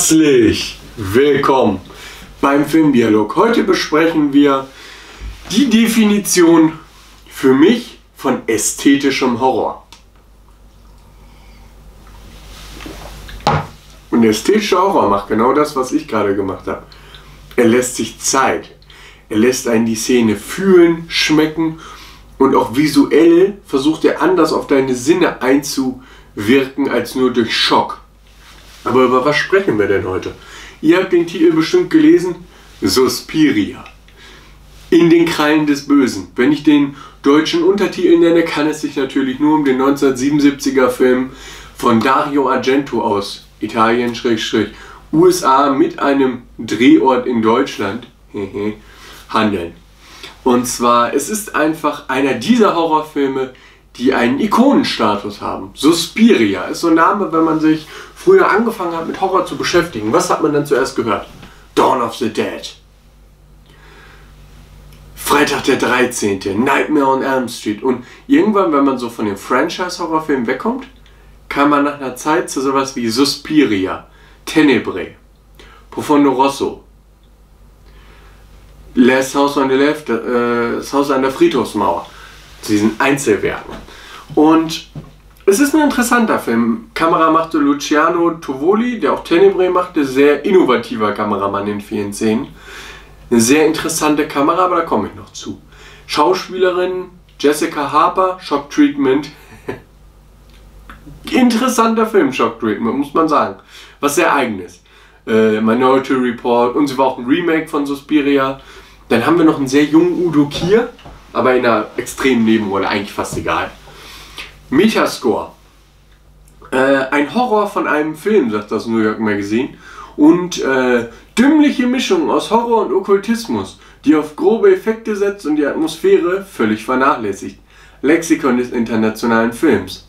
Herzlich willkommen beim Filmdialog. Heute besprechen wir die Definition für mich von ästhetischem Horror. Und ästhetischer Horror macht genau das, was ich gerade gemacht habe. Er lässt sich Zeit. Er lässt einen die Szene fühlen, schmecken und auch visuell versucht er anders auf deine Sinne einzuwirken als nur durch Schock. Aber über was sprechen wir denn heute? Ihr habt den Titel bestimmt gelesen, Suspiria. In den Krallen des Bösen. Wenn ich den deutschen Untertitel nenne, kann es sich natürlich nur um den 1977er Film von Dario Argento aus Italien, USA mit einem Drehort in Deutschland handeln. Und zwar, es ist einfach einer dieser Horrorfilme, die einen Ikonenstatus haben. Suspiria ist so ein Name, wenn man sich früher angefangen hat mit Horror zu beschäftigen. Was hat man dann zuerst gehört? Dawn of the Dead. Freitag der 13., Nightmare on Elm Street. Und irgendwann, wenn man so von den Franchise-Horrorfilmen wegkommt, kam man nach einer Zeit zu sowas wie Suspiria, Tenebre, Profondo Rosso, Last House on the Left, äh, das Haus an der Friedhofsmauer, zu diesen Einzelwerken. Und es ist ein interessanter Film. Kamera machte Luciano Tovoli, der auch Tenebre machte, sehr innovativer Kameramann in vielen Szenen. Eine sehr interessante Kamera, aber da komme ich noch zu. Schauspielerin Jessica Harper, Shock Treatment. Interessanter Film, Shock Treatment, muss man sagen. Was sehr eigenes. Äh, Minority Report und sie war auch ein Remake von Suspiria. Dann haben wir noch einen sehr jungen Udo Kier, aber in einer extremen Nebenrolle, eigentlich fast egal. Metascore. Äh, ein Horror von einem Film, sagt das New York Magazine. Und äh, dümmliche Mischung aus Horror und Okkultismus, die auf grobe Effekte setzt und die Atmosphäre völlig vernachlässigt. Lexikon des internationalen Films.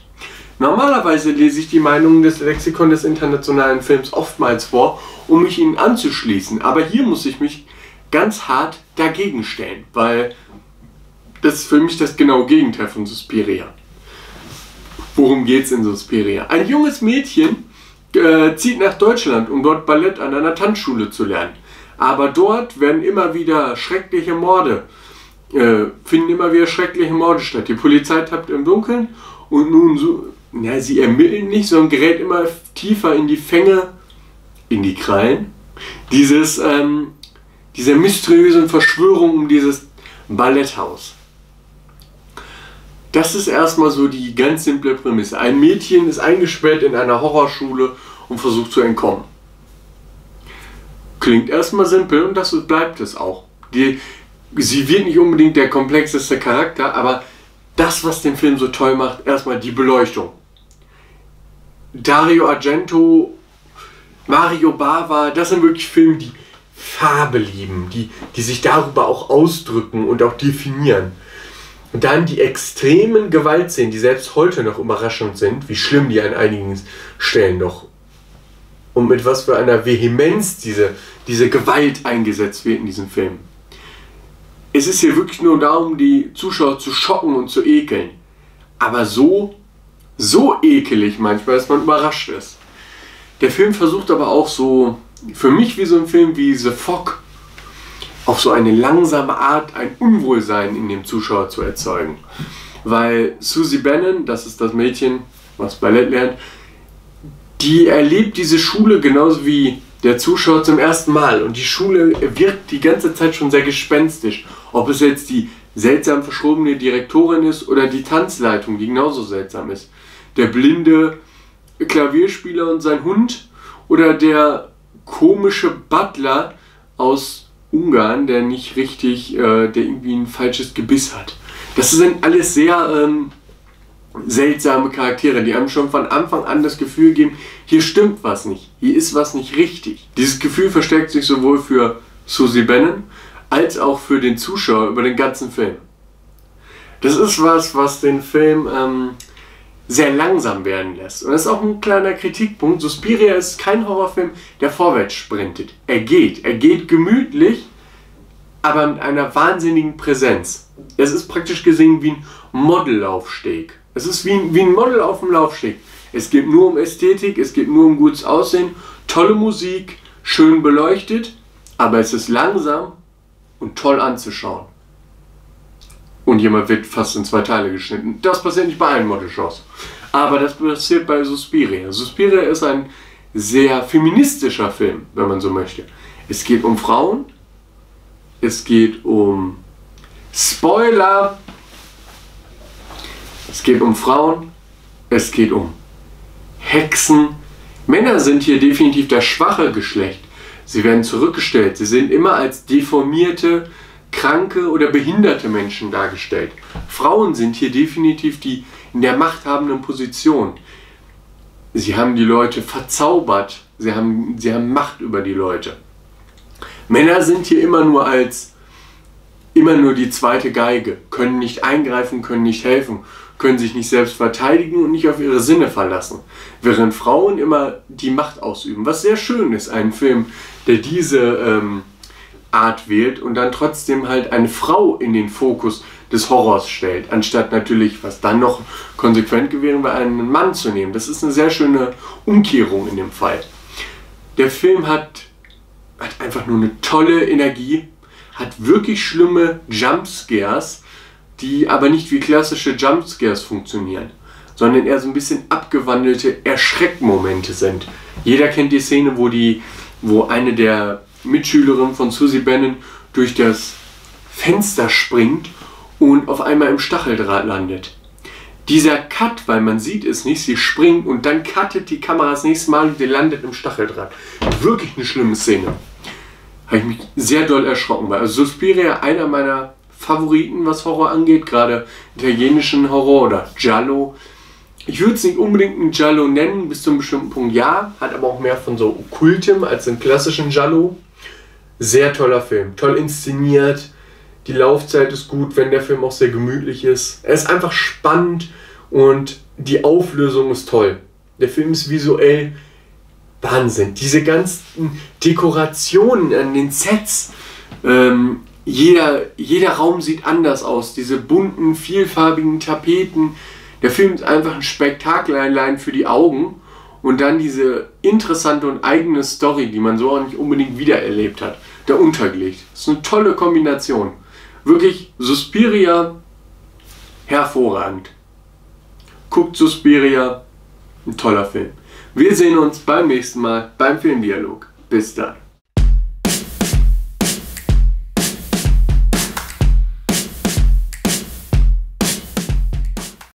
Normalerweise lese ich die Meinungen des Lexikon des internationalen Films oftmals vor, um mich ihnen anzuschließen. Aber hier muss ich mich ganz hart dagegen stellen, weil das ist für mich das genaue Gegenteil von Suspiria. Worum geht es in Suspiria? Ein junges Mädchen äh, zieht nach Deutschland, um dort Ballett an einer Tanzschule zu lernen. Aber dort werden immer wieder schreckliche Morde, äh, finden immer wieder schreckliche Morde statt. Die Polizei tappt im Dunkeln und nun so, ja, sie ermitteln nicht, sondern gerät immer tiefer in die Fänge, in die Krallen, dieses, ähm, dieser mysteriösen Verschwörung um dieses Balletthaus. Das ist erstmal so die ganz simple Prämisse. Ein Mädchen ist eingesperrt in einer Horrorschule und versucht zu entkommen. Klingt erstmal simpel und das bleibt es auch. Die, sie wird nicht unbedingt der komplexeste Charakter, aber das, was den Film so toll macht, erstmal die Beleuchtung. Dario Argento, Mario Bava, das sind wirklich Filme, die Farbe lieben, die, die sich darüber auch ausdrücken und auch definieren. Und dann die extremen Gewaltszenen, die selbst heute noch überraschend sind, wie schlimm die an einigen Stellen noch und mit was für einer Vehemenz diese, diese Gewalt eingesetzt wird in diesem Film. Es ist hier wirklich nur darum, die Zuschauer zu schocken und zu ekeln. Aber so, so ekelig manchmal, dass man überrascht ist. Der Film versucht aber auch so, für mich wie so ein Film wie The Fog, auf so eine langsame Art ein Unwohlsein in dem Zuschauer zu erzeugen. Weil Susie Bannon, das ist das Mädchen, was Ballett lernt, die erlebt diese Schule genauso wie der Zuschauer zum ersten Mal. Und die Schule wirkt die ganze Zeit schon sehr gespenstisch. Ob es jetzt die seltsam verschrobene Direktorin ist oder die Tanzleitung, die genauso seltsam ist. Der blinde Klavierspieler und sein Hund oder der komische Butler aus Ungarn, der nicht richtig, äh, der irgendwie ein falsches Gebiss hat. Das sind alles sehr ähm, seltsame Charaktere, die einem schon von Anfang an das Gefühl geben, hier stimmt was nicht, hier ist was nicht richtig. Dieses Gefühl verstärkt sich sowohl für Susie Bannon als auch für den Zuschauer über den ganzen Film. Das ist was, was den Film ähm, sehr langsam werden lässt. Und das ist auch ein kleiner Kritikpunkt. Suspiria ist kein Horrorfilm, der vorwärts sprintet. Er geht. Er geht gemütlich, aber mit einer wahnsinnigen Präsenz. Es ist praktisch gesehen wie ein Modellaufsteg. Es ist wie ein, wie ein Model auf dem Laufsteg. Es geht nur um Ästhetik, es geht nur um gutes Aussehen, tolle Musik, schön beleuchtet, aber es ist langsam und toll anzuschauen. Und jemand wird fast in zwei Teile geschnitten. Das passiert nicht bei allen Model-Shows. Aber das passiert bei Suspiria. Suspiria ist ein sehr feministischer Film, wenn man so möchte. Es geht um Frauen, es geht um Spoiler, es geht um Frauen, es geht um Hexen. Männer sind hier definitiv das schwache Geschlecht. Sie werden zurückgestellt. Sie sind immer als deformierte, kranke oder behinderte Menschen dargestellt. Frauen sind hier definitiv die in der machthabenden Position. Sie haben die Leute verzaubert. Sie haben, sie haben Macht über die Leute. Männer sind hier immer nur als immer nur die zweite Geige, können nicht eingreifen, können nicht helfen, können sich nicht selbst verteidigen und nicht auf ihre Sinne verlassen. Während Frauen immer die Macht ausüben. Was sehr schön ist, ein Film, der diese ähm, Art wählt und dann trotzdem halt eine Frau in den Fokus des Horrors stellt, anstatt natürlich, was dann noch konsequent gewesen wäre, einen Mann zu nehmen. Das ist eine sehr schöne Umkehrung in dem Fall. Der Film hat, hat einfach nur eine tolle Energie, hat wirklich schlimme Jumpscares, die aber nicht wie klassische Jumpscares funktionieren, sondern eher so ein bisschen abgewandelte Erschreckmomente sind. Jeder kennt die Szene, wo, die, wo eine der Mitschülerinnen von Susie Bannon durch das Fenster springt und auf einmal im Stacheldraht landet. Dieser Cut, weil man sieht es nicht, sie springt und dann cuttet die Kamera das nächste Mal und die landet im Stacheldraht. Wirklich eine schlimme Szene. Habe ich mich sehr doll erschrocken. Weil also Suspiria einer meiner Favoriten, was Horror angeht, gerade italienischen Horror oder Giallo. Ich würde es nicht unbedingt ein Giallo nennen, bis zu einem bestimmten Punkt ja, hat aber auch mehr von so Okkultem als im klassischen Giallo. Sehr toller Film, toll inszeniert, die Laufzeit ist gut, wenn der Film auch sehr gemütlich ist. Er ist einfach spannend und die Auflösung ist toll. Der Film ist visuell Wahnsinn. Diese ganzen Dekorationen an den Sets. Ähm, jeder, jeder Raum sieht anders aus. Diese bunten, vielfarbigen Tapeten. Der Film ist einfach ein Spektakel allein für die Augen. Und dann diese interessante und eigene Story, die man so auch nicht unbedingt wiedererlebt hat, da untergelegt. Das ist eine tolle Kombination. Wirklich Suspiria hervorragend. Guckt Suspiria, ein toller Film. Wir sehen uns beim nächsten Mal beim Filmdialog. Bis dann.